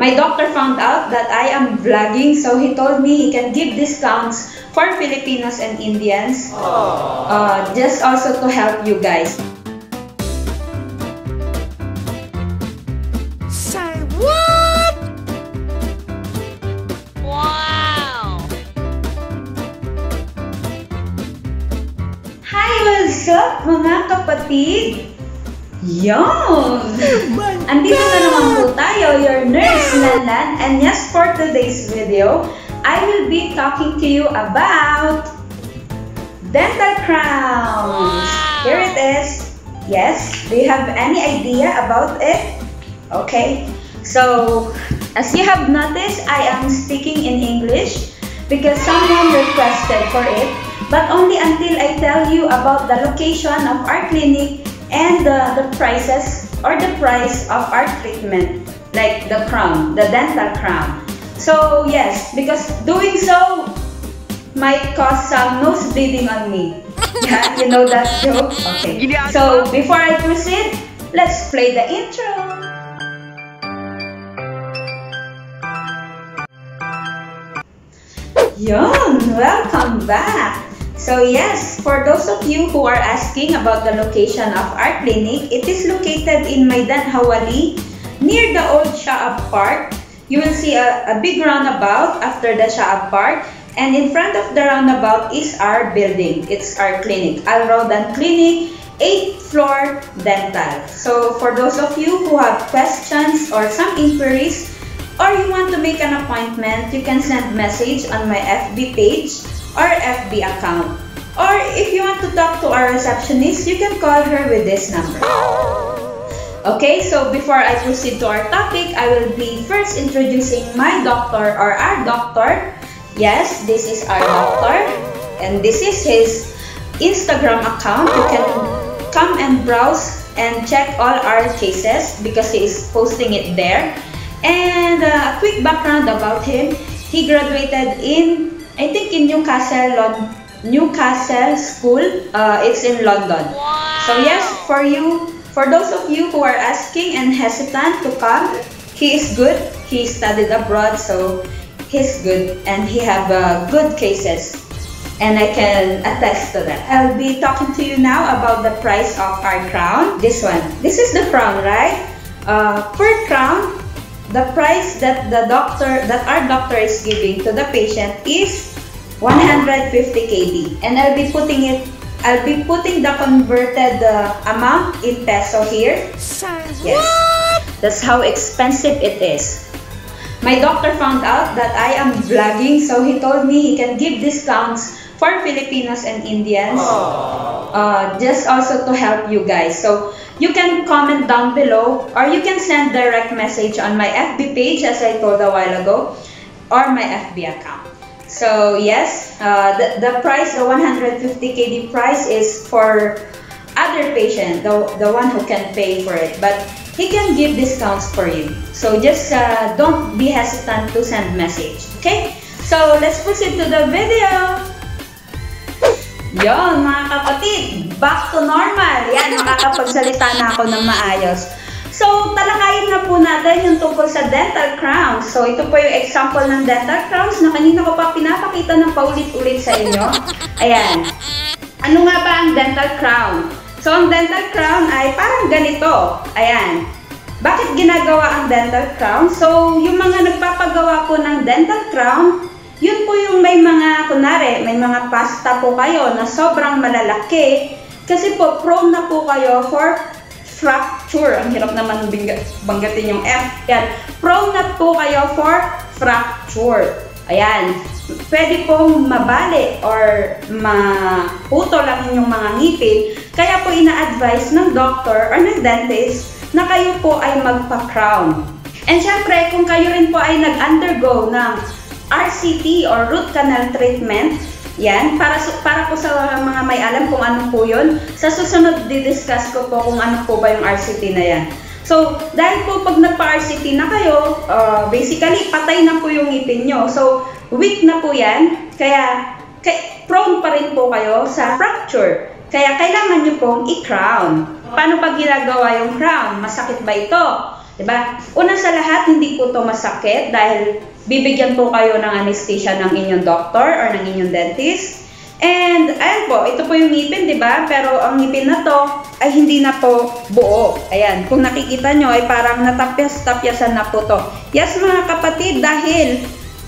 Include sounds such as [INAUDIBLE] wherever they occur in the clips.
My doctor found out that I am vlogging, so he told me he can give discounts for Filipinos and Indians. Uh, just also to help you guys. Say what? Wow! Hi, what's up mga kapatid? Yon! [LAUGHS] Andito na naman po tayo, your nurse Lanlan. And yes, for today's video, I will be talking to you about dental crowns. Wow. Here it is. Yes, do you have any idea about it? Okay, so as you have noticed, I am speaking in English because someone requested for it, but only until I tell you about the location of our clinic and the, the prices or the price of our treatment, like the crown, the dental crown. So yes, because doing so might cause some nose bleeding on me. [LAUGHS] Yeah, you know that joke? Okay. So before I proceed, let's play the intro. Yon, welcome back. So yes, for those of you who are asking about the location of our clinic, it is located in Maidan Hawali, near the old Shaab Park. You will see a, a big roundabout after the Shaab Park, and in front of the roundabout is our building. It's our clinic, Al Rodan Clinic, 8th floor dental. So for those of you who have questions or some inquiries, or you want to make an appointment, you can send message on my FB page or FB account. Or if you want to talk to our receptionist, you can call her with this number. Okay, so before I proceed to our topic, I will be first introducing my doctor or our doctor. Yes, this is our doctor, and this is his Instagram account. You can come and browse and check all our cases because he is posting it there. And uh, a quick background about him. He graduated in, I think in Newcastle, Lon- Newcastle School. Uh, it's in London. So yes, for you, for those of you who are asking and hesitant to come, he is good. He studied abroad, so he's good and he have uh, good cases. And I can attest to that. I'll be talking to you now about the price of our crown. This one. This is the crown, right? Uh, per crown, the price that the doctor, that our doctor is giving to the patient is 150 kd. And I'll be putting it, I'll be putting the converted uh, amount in peso here. Yes. That's how expensive it is. My doctor found out that I am vlogging, so he told me he can give discounts for Filipinos and Indians. Uh, just also to help you guys. So you can comment down below or you can send direct message on my FB page as I told a while ago or my FB account. So yes, uh, the, the price, the 150 KD price is for other patient, the, the one who can pay for it. But he can give discounts for you. So just uh, don't be hesitant to send message. Okay? So let's proceed to the video. Yon mga kapatid, back to normal. Yan, makakapagsalita na ako ng maayos. So, talakayin na po natin yung tungkol sa dental crowns. So, ito po yung example ng dental crowns na kanina ko pa pinapakita ng paulit-ulit sa inyo. Ayan. Ano nga ba ang dental crown? So, ang dental crown ay parang ganito. Ayan. Bakit ginagawa ang dental crown? So, yung mga nagpapagawa po ng dental crown, yun po yung may mga, kunare, may mga pasta po kayo na sobrang malalaki. Kasi po, prone na po kayo for fracture. Ang hirap naman banggatin yung F. Yan. Prone na po kayo for fracture. Ayan. Pwede pong mabali or maputol ang inyong mga ngipin. Kaya po ina-advise ng doctor or ng dentist na kayo po ay magpa-crown. And syempre, kung kayo rin po ay nag-undergo ng RCT or root canal treatment, yan, para, para po sa mga may alam kung ano po yun, sa susunod di-discuss ko po kung ano po ba yung RCT na yan. So, dahil po pag nagpa-RCT na kayo, uh, basically, patay na po yung ngipin nyo. So, weak na po yan, kaya kay, prone pa rin po kayo sa fracture. Kaya kailangan nyo pong i-crown. Paano pag ginagawa yung crown? Masakit ba ito? 'Diba? Una sa lahat, hindi po to masakit dahil bibigyan po kayo ng anesthesia ng inyong doctor or ng inyong dentist. And, ayan po, ito po yung ngipin, di ba? Pero ang ngipin na to ay hindi na po buo. Ayan, kung nakikita nyo ay parang natapyas-tapyasan na po to. Yes, mga kapatid, dahil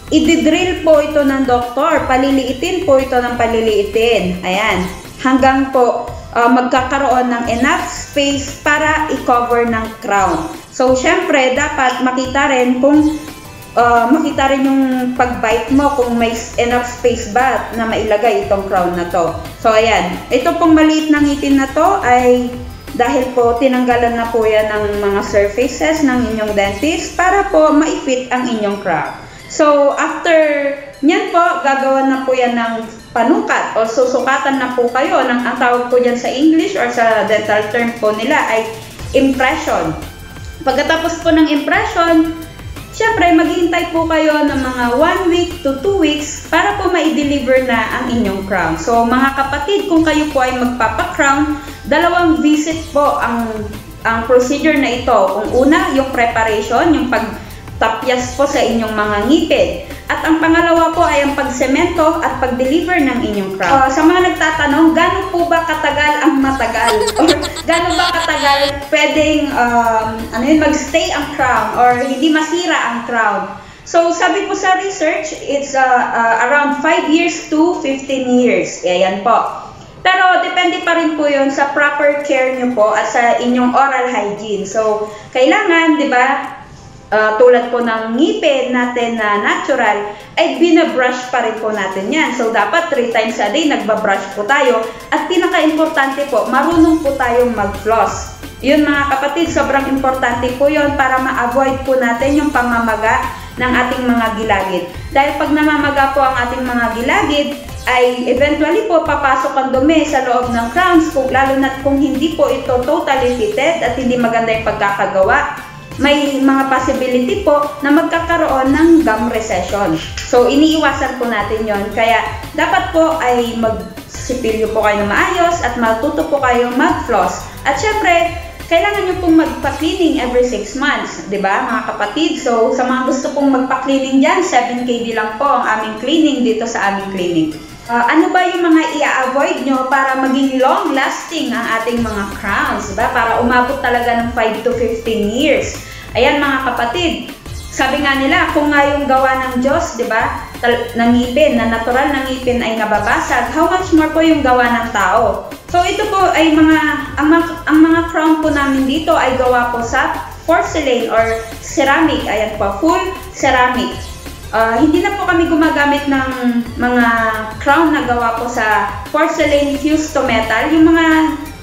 ididrill po ito ng doktor. Paliliitin po ito ng paliliitin. Ayan, hanggang po uh, magkakaroon ng enough space para i-cover ng crown. So, syempre, dapat makita rin kung uh, makita rin yung pag-bite mo kung may enough space ba na mailagay itong crown na to. So, ayan. Ito pong maliit na ngipin na to ay dahil po tinanggalan na po yan ng mga surfaces ng inyong dentist para po ma-fit ang inyong crown. So, after nyan po, gagawa na po yan ng panukat o susukatan na po kayo. Ng, ang tawag po dyan sa English or sa dental term po nila ay impression. Pagkatapos po ng impression, Siyempre, maghihintay po kayo ng mga 1 week to 2 weeks para po ma-deliver na ang inyong crown. So, mga kapatid, kung kayo po ay magpapa-crown, dalawang visit po ang, ang procedure na ito. Kung una, yung preparation, yung pagtapyas po sa inyong mga ngipin. At ang pangalawa po ay ang pagsemento at pag-deliver ng inyong crown. Uh, sa mga nagtatanong, gano'n po ba katagal ang matagal? [LAUGHS] Or gano'n ba katagal pwedeng um, ano yun, mag-stay ang crown or hindi masira ang crown? So, sabi po sa research, it's uh, uh, around 5 years to 15 years. Ayan po. Pero depende pa rin po yun sa proper care nyo po at sa inyong oral hygiene. So, kailangan, di ba, uh, tulad po ng ngipin natin na natural, ay binabrush pa rin po natin yan. So, dapat 3 times a day nagbabrush po tayo. At pinaka-importante po, marunong po tayong mag-floss. Yun mga kapatid, sobrang importante po yun para ma-avoid po natin yung pamamaga ng ating mga gilagid. Dahil pag namamaga po ang ating mga gilagid, ay eventually po papasok ang dumi sa loob ng crowns, kung, lalo na kung hindi po ito totally fitted at hindi maganda yung pagkakagawa may mga possibility po na magkakaroon ng gum recession. So, iniiwasan po natin yon Kaya, dapat po ay magsipilyo po kayo maayos at matuto po kayo mag-floss. At syempre, kailangan nyo pong magpa-cleaning every 6 months, di ba mga kapatid? So, sa mga gusto pong magpa-cleaning dyan, 7KD lang po ang aming cleaning dito sa aming clinic. Uh, ano ba yung mga i-avoid nyo para maging long-lasting ang ating mga crowns, diba? Para umabot talaga ng 5 to 15 years. Ayan mga kapatid, sabi nga nila, kung nga yung gawa ng Diyos, di ba, ng ngipin, na natural na ngipin ay nababasag, how much more po yung gawa ng tao? So ito po ay mga, ang, mga, ang mga crown po namin dito ay gawa po sa porcelain or ceramic. Ayan po, full ceramic. Uh, hindi na po kami gumagamit ng mga crown na gawa po sa porcelain fused to metal. Yung mga,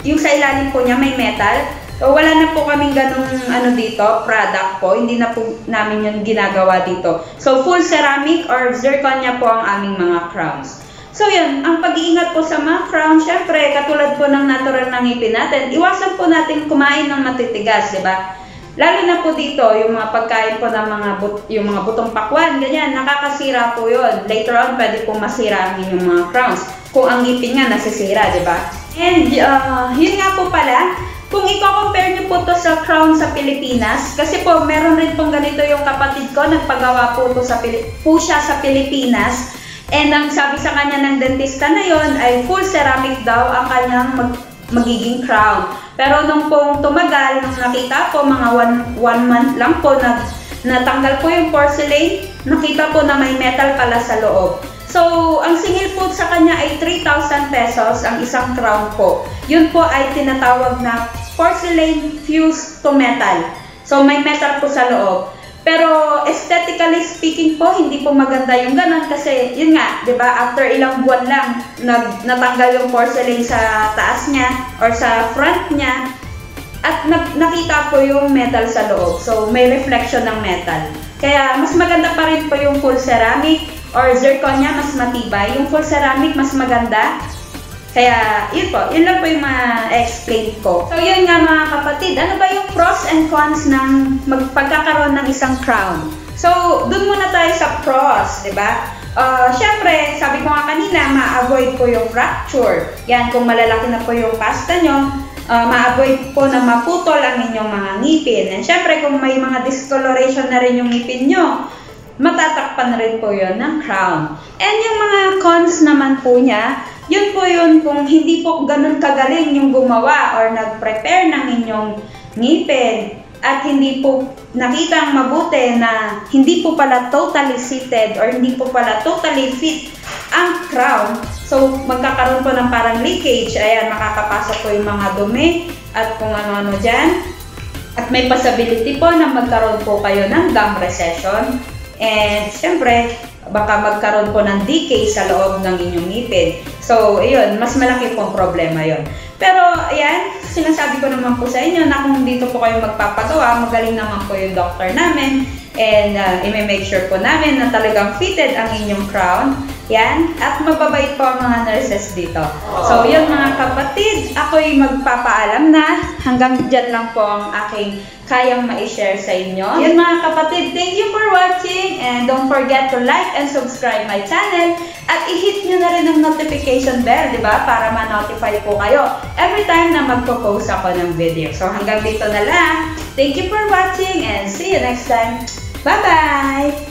yung sa ilalim po niya may metal. So, wala na po kaming ganung ano dito, product po. Hindi na po namin yung ginagawa dito. So, full ceramic or zirconia po ang aming mga crowns. So, yun. Ang pag-iingat po sa mga crown, syempre, katulad po ng natural na ngipin natin, iwasan po natin kumain ng matitigas, di ba? Lalo na po dito, yung mga pagkain po ng mga, but, yung mga butong pakwan, ganyan, nakakasira po yun. Later on, pwede po masira ang inyong mga crowns. Kung ang ngipin nga nasisira, di ba? And, uh, yun nga po pala, kung i-compare niyo po to sa crown sa Pilipinas, kasi po meron rin pong ganito yung kapatid ko, nagpagawa po, to sa, po siya sa Pilipinas. And ang sabi sa kanya ng dentista na yon ay full ceramic daw ang kanyang mag magiging crown. Pero nung pong tumagal, nung nakita po, mga one, one month lang po, nag, natanggal po yung porcelain, nakita po na may metal pala sa loob. So, ang singil po sa kanya ay 3,000 pesos ang isang crown po. Yun po ay tinatawag na porcelain fused to metal. So, may metal po sa loob. Pero aesthetically speaking po, hindi po maganda yung ganun kasi yun nga, 'di ba? After ilang buwan lang nag natanggal yung porcelain sa taas niya or sa front niya at na, nakita po yung metal sa loob. So may reflection ng metal. Kaya mas maganda pa rin po yung full ceramic or zirconia mas matibay. Yung full ceramic mas maganda kaya, yun po. Yun lang po yung ma-explain ko. So, yun nga mga kapatid. Ano ba yung pros and cons ng magpagkakaroon ng isang crown? So, dun muna tayo sa pros, di ba? Uh, Siyempre, sabi ko nga kanina, ma-avoid po yung fracture. Yan, kung malalaki na po yung pasta nyo, uh, ma-avoid po na maputol ang inyong mga ngipin. And syempre, kung may mga discoloration na rin yung ngipin nyo, matatakpan rin po yon ng crown. And yung mga cons naman po niya, yun po yun kung hindi po ganun kagaling yung gumawa or nag-prepare ng inyong ngipin at hindi po nakitang mabuti na hindi po pala totally seated or hindi po pala totally fit ang crown. So, magkakaroon po ng parang leakage. Ayan, makakapasok po yung mga dumi at kung ano-ano dyan. At may possibility po na magkaroon po kayo ng gum recession And syempre, baka magkaroon po ng decay sa loob ng inyong ngipin. So, ayun, mas malaki pong problema yon. Pero, ayan, sinasabi ko naman po sa inyo na kung dito po kayo magpapagawa, magaling naman po yung doctor namin. And uh, i-make sure po namin na talagang fitted ang inyong crown. Yan. At mababait po ang mga nurses dito. So, yun mga kapatid, ako'y magpapaalam na. Hanggang dyan lang po ang aking kayang ma-share sa inyo. Yan mga kapatid, thank you for watching and don't forget to like and subscribe my channel at i-hit nyo na rin ang notification bell, di ba? Para ma-notify po kayo every time na magpo-post ako ng video. So hanggang dito na lang. Thank you for watching and see you next time. Bye-bye!